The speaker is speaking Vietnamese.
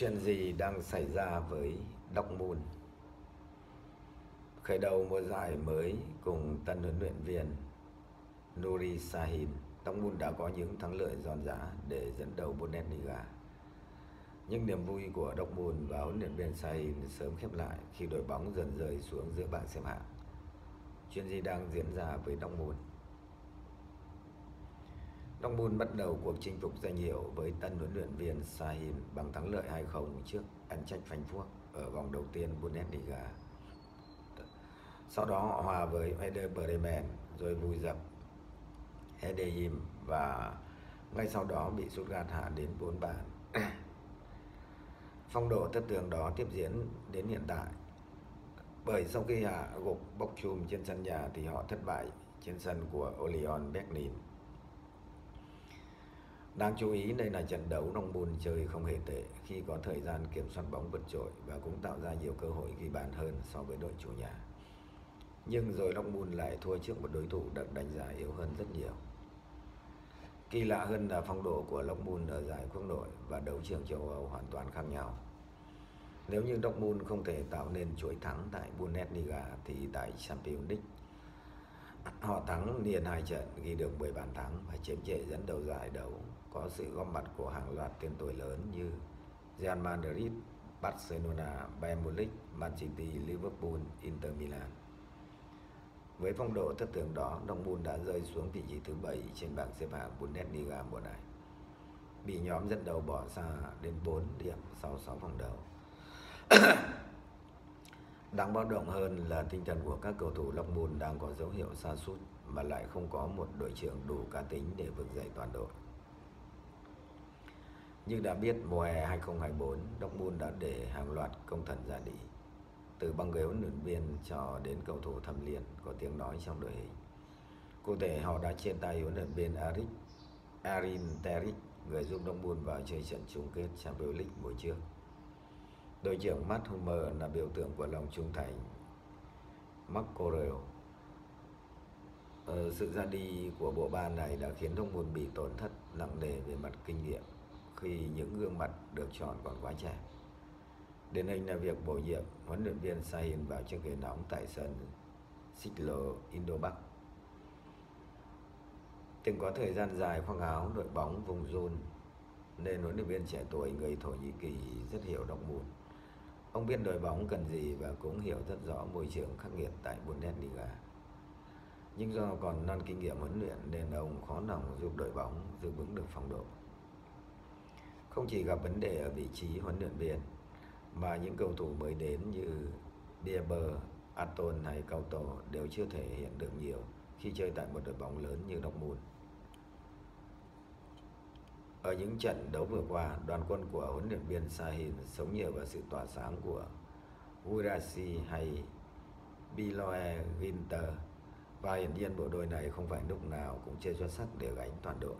Chuyện gì đang xảy ra với Dortmund? Khởi đầu mùa giải mới cùng tân huấn luyện viên Nuri Sahin, Dortmund đã có những thắng lợi giòn giã để dẫn đầu Bundesliga. Nhưng niềm vui của Dortmund và huấn luyện viên Sahin sớm khép lại khi đội bóng dần rơi xuống giữa bảng xếp hạng. Chuyện gì đang diễn ra với Long Dortmund bắt đầu cuộc chinh phục danh hiệu với tân huấn luyện viên Sahin bằng thắng lợi 2-0 trước Eintracht Frankfurt ở vòng đầu tiên Bundesliga. Sau đó họ hòa với Werder Bremen, rồi vùi dập Heidenheim và ngay sau đó bị Stuttgart hạ đến 4 bàn. Phong độ thất thường đó tiếp diễn đến hiện tại. Bởi sau khi hạ gục Bochum trên sân nhà thì họ thất bại trên sân của Orion Berlin Đáng chú ý, đây là trận đấu Dortmund chơi không hề tệ khi có thời gian kiểm soát bóng vượt trội và cũng tạo ra nhiều cơ hội ghi bàn hơn so với đội chủ nhà. Nhưng rồi Dortmund lại thua trước một đối thủ được đánh giá yếu hơn rất nhiều. Kỳ lạ hơn là phong độ của Long Dortmund ở giải quốc nội và đấu trường châu Âu hoàn toàn khác nhau. Nếu như Dortmund không thể tạo nên chuỗi thắng tại Bundesliga thì tại Champions League, họ thắng liền hai trận ghi được 10 bàn thắng và chiếm trệ dẫn đầu giải đấu có sự góp mặt của hàng loạt tên tuổi lớn như Real Madrid, Barcelona, Bayern Munich, Man City, Liverpool, Inter Milan. Với phong độ thất thường đó, Dortmund đã rơi xuống vị trí thứ 7 trên bảng xếp hạng Bundesliga mùa này. Bị nhóm dẫn đầu bỏ xa đến 4 điểm sau 6 vòng đấu. Đáng báo động hơn là tinh thần của các cầu thủ Dortmund đang có dấu hiệu sa sút mà lại không có một đội trưởng đủ cá tính để vực dậy toàn đội. Như đã biết, mùa hè 2024, Dortmund đã để hàng loạt công thần ra đi. Từ băng ghế huấn luyện viên cho đến cầu thủ thâm liên có tiếng nói trong đội hình. Cụ thể, họ đã chia tay huấn luyện viên Arik, Arin Teric, người giúp Dortmund vào chơi trận chung kết Champions League mùa trước. Đội trưởng Matt Hummer là biểu tượng của lòng trung thành Marco Real. Ờ, sự ra đi của bộ ba này đã khiến Dortmund bị tổn thất nặng nề về mặt kinh nghiệm khi những gương mặt được chọn còn quá trẻ. Điển hình là việc bổ nhiệm huấn luyện viên Sahin vào chiếc ghế nóng tại sân Xích Indo Bắc. Từng có thời gian dài khoác áo đội bóng vùng zone, nên huấn luyện viên trẻ tuổi người Thổ Nhĩ Kỳ rất hiểu động buồn. Ông biết đội bóng cần gì và cũng hiểu rất rõ môi trường khắc nghiệt tại Bundesliga. Nhưng do còn non kinh nghiệm huấn luyện nên ông khó lòng giúp đội bóng giữ vững được phong độ. Không chỉ gặp vấn đề ở vị trí huấn luyện viên mà những cầu thủ mới đến như Bieber, Aton hay Kauto đều chưa thể hiện được nhiều khi chơi tại một đội bóng lớn như Dortmund. Ở những trận đấu vừa qua, đoàn quân của huấn luyện viên Sahin sống nhờ vào sự tỏa sáng của Urasi hay Biloe Ginter và hiển nhiên bộ đôi này không phải lúc nào cũng chơi xuất sắc để gánh toàn đội.